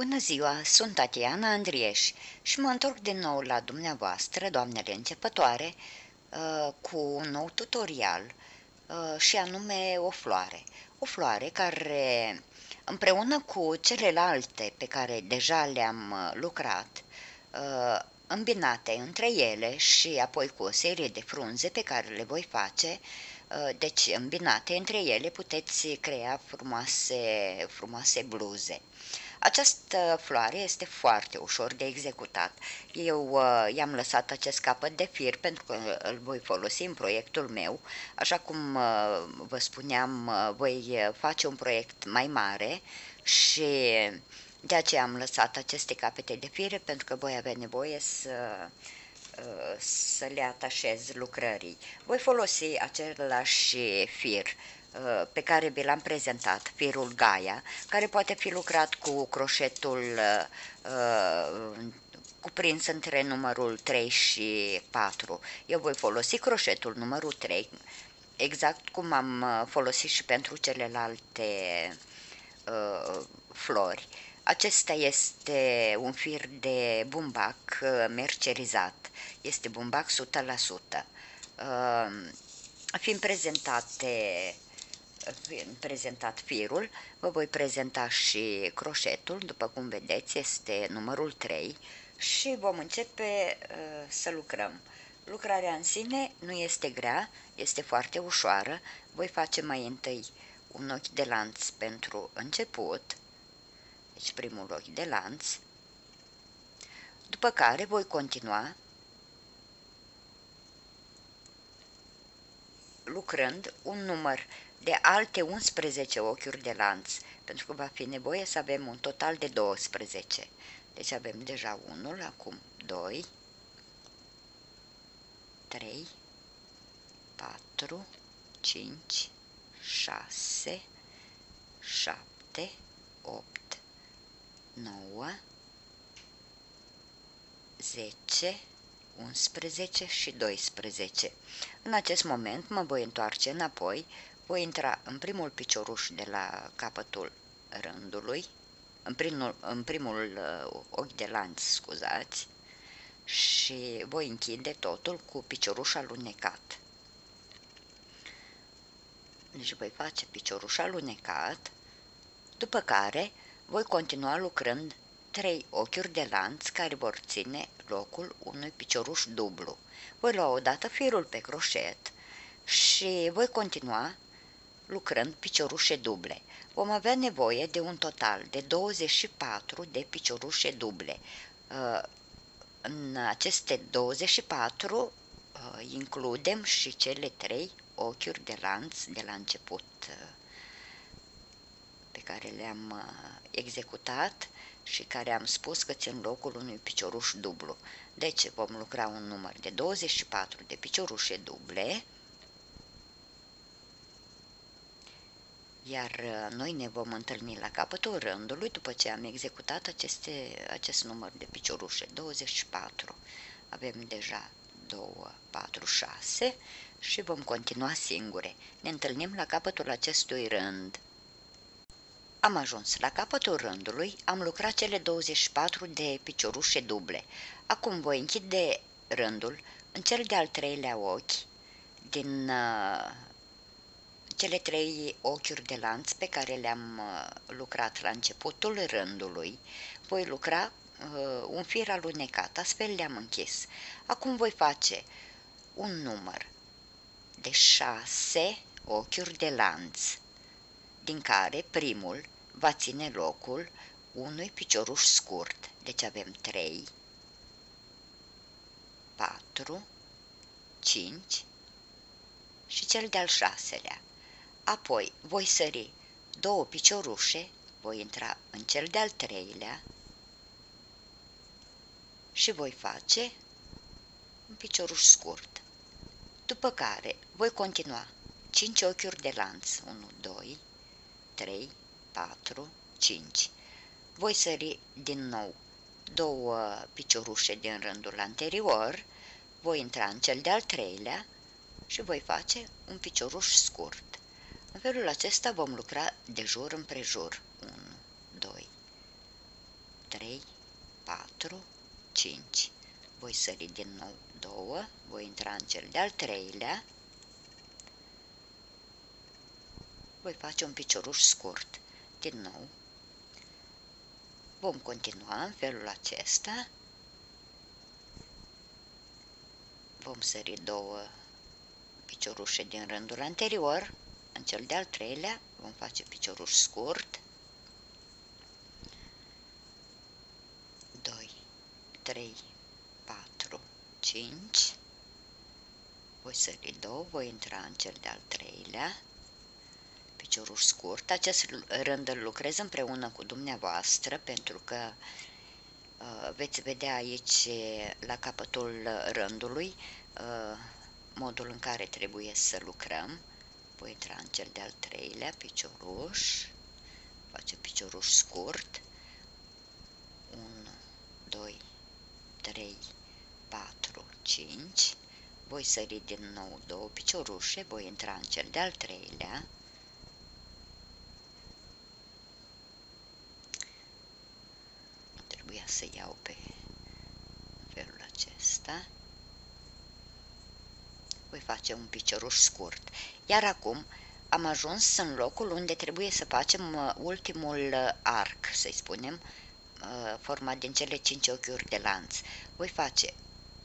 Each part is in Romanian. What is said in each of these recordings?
Bună ziua, sunt Tatiana Andrieș și mă întorc din nou la dumneavoastră, doamnele începătoare, uh, cu un nou tutorial uh, și anume o floare. O floare care, împreună cu celelalte pe care deja le-am uh, lucrat, îmbinate între ele și apoi cu o serie de frunze pe care le voi face, deci îmbinate între ele puteți crea frumoase, frumoase bluze. Această floare este foarte ușor de executat. Eu uh, i-am lăsat acest capăt de fir pentru că îl voi folosi în proiectul meu. Așa cum uh, vă spuneam, uh, voi face un proiect mai mare și de aceea am lăsat aceste capete de fire pentru că voi avea nevoie să uh, să le atașez lucrării. Voi folosi același fir Uh, pe care vi l-am prezentat, firul Gaia, care poate fi lucrat cu croșetul uh, uh, cuprins între numărul 3 și 4. Eu voi folosi croșetul numărul 3, exact cum am folosit și pentru celelalte uh, flori. Acesta este un fir de bumbac mercerizat, este bumbac 100%. Uh, fiind prezentate prezentat firul, vă voi prezenta și croșetul, după cum vedeți este numărul 3 și vom începe uh, să lucrăm. Lucrarea în sine nu este grea, este foarte ușoară, voi face mai întâi un ochi de lanț pentru început, deci primul ochi de lanț, după care voi continua lucrând un număr de alte 11 ochiuri de lanț, pentru că va fi nevoie să avem un total de 12. Deci avem deja unul, acum 2, 3, 4, 5, 6, 7, 8, 9, 10, 11 și 12. În acest moment mă voi întoarce înapoi voi intra în primul picioruș de la capătul rândului, în primul, în primul uh, ochi de lanț, scuzați, și voi închide totul cu picioruș alunecat. Deci voi face picioruș alunecat, după care voi continua lucrând trei ochiuri de lanț care vor ține locul unui picioruș dublu. Voi lua odată firul pe croșet și voi continua lucrând piciorușe duble. Vom avea nevoie de un total de 24 de piciorușe duble. Uh, în aceste 24 uh, includem și cele trei ochiuri de lanț de la început uh, pe care le-am executat și care am spus că țin locul unui picioruș dublu. Deci vom lucra un număr de 24 de piciorușe duble, iar uh, noi ne vom întâlni la capătul rândului după ce am executat aceste, acest număr de piciorușe, 24. Avem deja 2, 4, 6 și vom continua singure. Ne întâlnim la capătul acestui rând. Am ajuns la capătul rândului, am lucrat cele 24 de piciorușe duble. Acum voi închide rândul în cel de-al treilea ochi din uh, cele trei ochiuri de lanț pe care le-am uh, lucrat la începutul rândului, voi lucra uh, un fir alunecat, astfel le-am închis. Acum voi face un număr de șase ochiuri de lanț, din care primul va ține locul unui picioruș scurt. Deci avem 3, 4, 5 și cel de-al șaselea. Apoi voi sări două piciorușe, voi intra în cel de-al treilea și voi face un picioruș scurt. După care voi continua 5 ochiuri de lanț, 1, 2, 3, 4, 5. Voi sări din nou două piciorușe din rândul anterior, voi intra în cel de-al treilea și voi face un picioruș scurt. În felul acesta vom lucra de jur împrejur. 1, 2, 3, 4, 5. Voi sări din nou 2, voi intra în cel de-al treilea, voi face un picioruș scurt. Din nou, vom continua în felul acesta, vom sări două piciorușe din rândul anterior, în cel de-al treilea vom face picioruș scurt, 2, 3, 4, 5, voi sări două, voi intra în cel de-al treilea, picioruș scurt. Acest rând îl lucrez împreună cu dumneavoastră pentru că uh, veți vedea aici la capătul rândului uh, modul în care trebuie să lucrăm. Voi intra în cel de-al treilea picioruș, face picioruș scurt, 1, 2, 3, 4, 5, voi sări din nou două piciorușe, voi intra în cel de-al treilea, trebuia să iau pe felul acesta, voi face un picioruș scurt. Iar acum am ajuns în locul unde trebuie să facem uh, ultimul uh, arc, să-i spunem, uh, format din cele 5 ochiuri de lanț. Voi face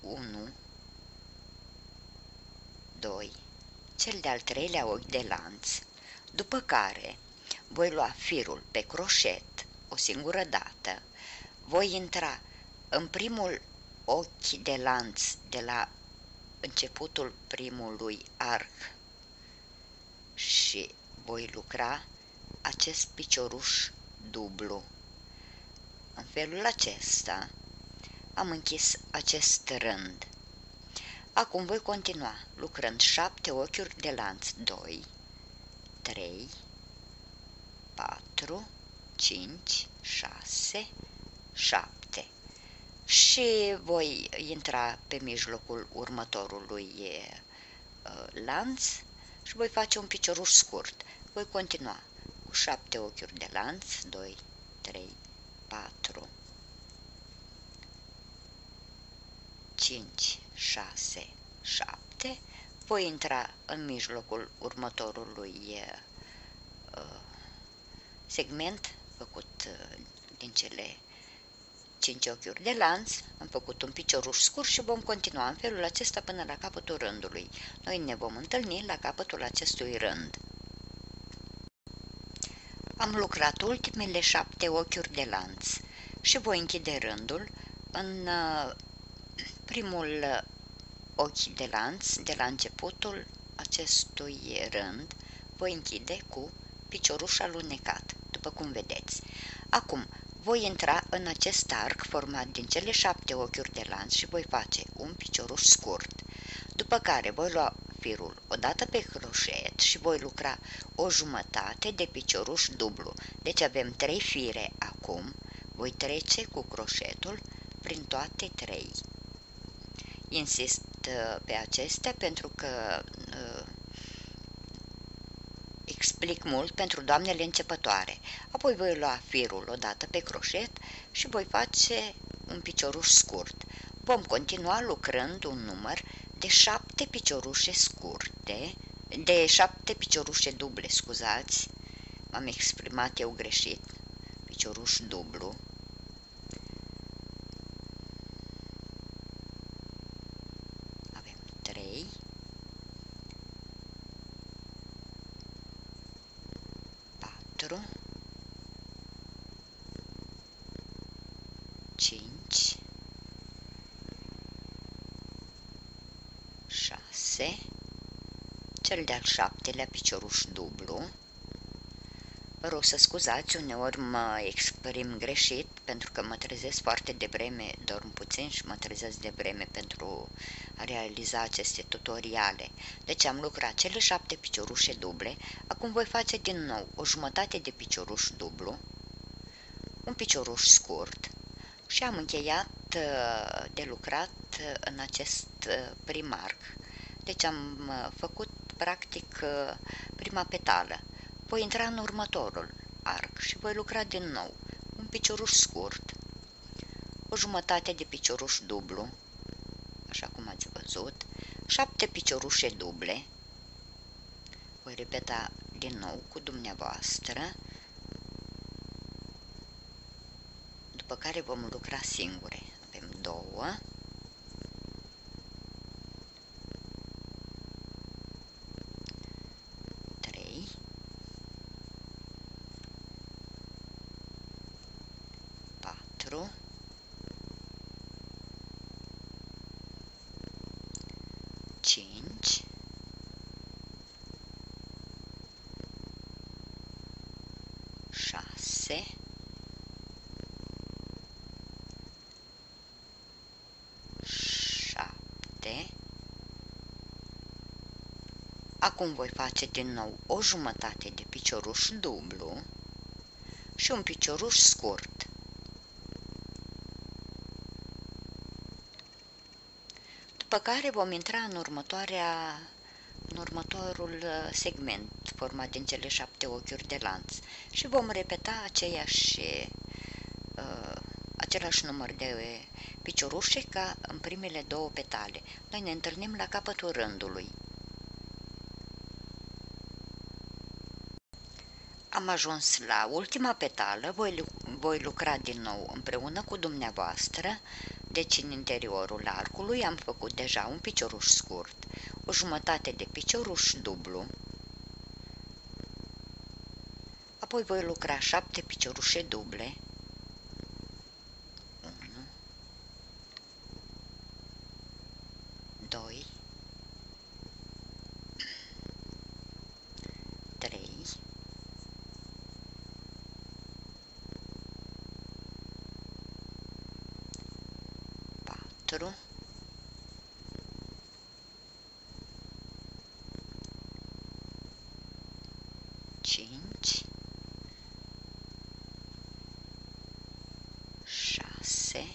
1, 2, cel de-al treilea ochi de lanț, după care voi lua firul pe croșet o singură dată, voi intra în primul ochi de lanț de la începutul primului arc și voi lucra acest picioruș dublu. În felul acesta am închis acest rând. Acum voi continua lucrând șapte ochiuri de lanț 2, 3, 4, 5, 6, 7 și voi intra pe mijlocul următorului uh, lanț și voi face un picioruș scurt. Voi continua cu șapte ochiuri de lanț, 2, 3, 4, 5, 6, 7. Voi intra în mijlocul următorului uh, segment făcut uh, din cele 5 ochiuri de lanț, am făcut un picioruș scurt și vom continua în felul acesta până la capătul rândului. Noi ne vom întâlni la capătul acestui rând. Am lucrat ultimele șapte ochiuri de lanț și voi închide rândul în uh, primul ochi de lanț de la începutul acestui rând voi închide cu picioruș alunecat, după cum vedeți. Acum, voi intra în acest arc format din cele șapte ochiuri de lanț și voi face un picioruș scurt, după care voi lua firul odată pe croșet și voi lucra o jumătate de picioruș dublu. Deci avem trei fire acum, voi trece cu croșetul prin toate trei. Insist uh, pe acestea pentru că uh, explic mult pentru doamnele începătoare. Apoi voi lua firul odată pe croșet și voi face un picioruș scurt. Vom continua lucrând un număr de șapte piciorușe scurte, de șapte piciorușe duble, scuzați, m-am exprimat eu greșit, picioruș dublu, avem 3, 4, 5, 6, cel de-al șaptelea picioruș dublu. Vă rog să scuzați, uneori mă exprim greșit pentru că mă trezesc foarte devreme, dorm puțin și mă trezesc devreme pentru a realiza aceste tutoriale. Deci am lucrat cele șapte piciorușe duble, acum voi face din nou o jumătate de picioruș dublu, un picioruș scurt și am încheiat uh, de lucrat uh, în acest uh, prim arc. Deci am făcut practic prima petală. Voi intra în următorul arc și voi lucra din nou. Un picioruș scurt, o jumătate de picioruș dublu, așa cum ați văzut, 7 piciorușe duble, voi repeta din nou cu dumneavoastră, după care vom lucra singure. Avem două, trei, patru, cinci, șase, șapte, Acum voi face din nou o jumătate de picioruș dublu și un picioruș scurt. După care vom intra în următoarea în următorul uh, segment format din cele șapte ochiuri de lanț și vom repeta aceeași, uh, același număr de piciorușe ca în primele două petale. Noi ne întâlnim la capătul rândului. Am ajuns la ultima petală, voi, voi lucra din nou împreună cu dumneavoastră, deci în interiorul arcului am făcut deja un picioruș scurt, o jumătate de picioruș dublu, apoi voi lucra șapte piciorușe duble, 1, 2, 3, 4, cinci, șase,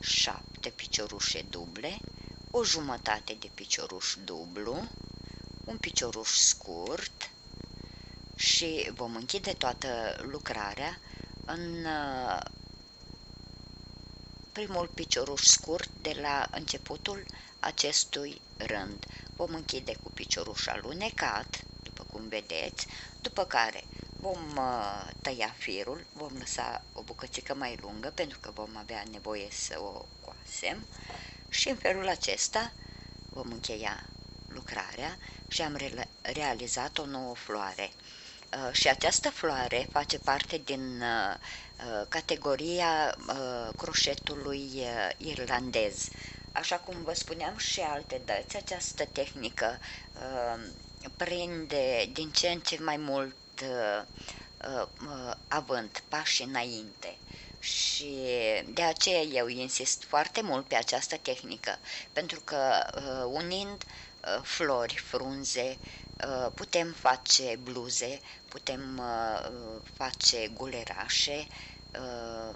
șapte piciorușe duble, o jumătate de picioruș dublu, un picioruș scurt. Și vom închide toată lucrarea în primul picioruș scurt de la începutul acestui rând. Vom închide cu picioruș alunecat, după cum vedeți, după care vom uh, tăia firul, vom lăsa o bucățică mai lungă pentru că vom avea nevoie să o coasem și în felul acesta vom încheia lucrarea și am realizat o nouă floare. Uh, și această floare face parte din uh, uh, categoria croșetului irlandez. Așa cum vă spuneam și alte dăți, această tehnică prinde din ce în ce mai mult avânt pași înainte și de aceea eu insist foarte mult pe această tehnică, pentru că unind flori, frunze, Uh, putem face bluze, putem uh, face gulerașe, uh,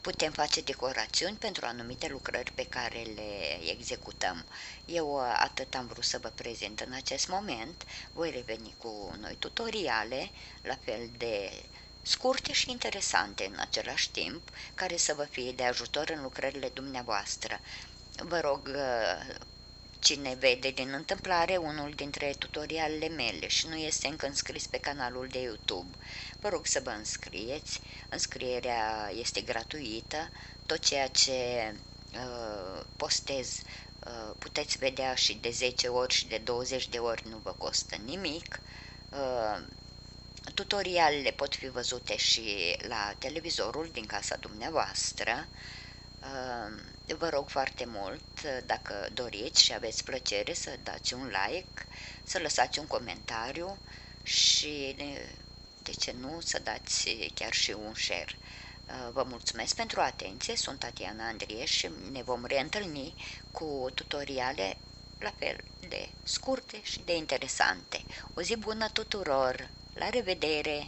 putem face decorațiuni pentru anumite lucrări pe care le executăm. Eu atât am vrut să vă prezint în acest moment, voi reveni cu noi tutoriale, la fel de scurte și interesante în același timp, care să vă fie de ajutor în lucrările dumneavoastră. Vă rog Cine vede din întâmplare unul dintre tutorialele mele și nu este încă înscris pe canalul de YouTube, vă rog să vă înscrieți. Înscrierea este gratuită. Tot ceea ce uh, postez uh, puteți vedea și de 10 ori și de 20 de ori, nu vă costă nimic. Uh, tutorialele pot fi văzute și la televizorul din casa dumneavoastră. Uh, Vă rog foarte mult, dacă doriți și aveți plăcere, să dați un like, să lăsați un comentariu și, de ce nu, să dați chiar și un share. Vă mulțumesc pentru atenție, sunt Tatiana Andrie și ne vom reîntâlni cu tutoriale la fel de scurte și de interesante. O zi bună tuturor! La revedere!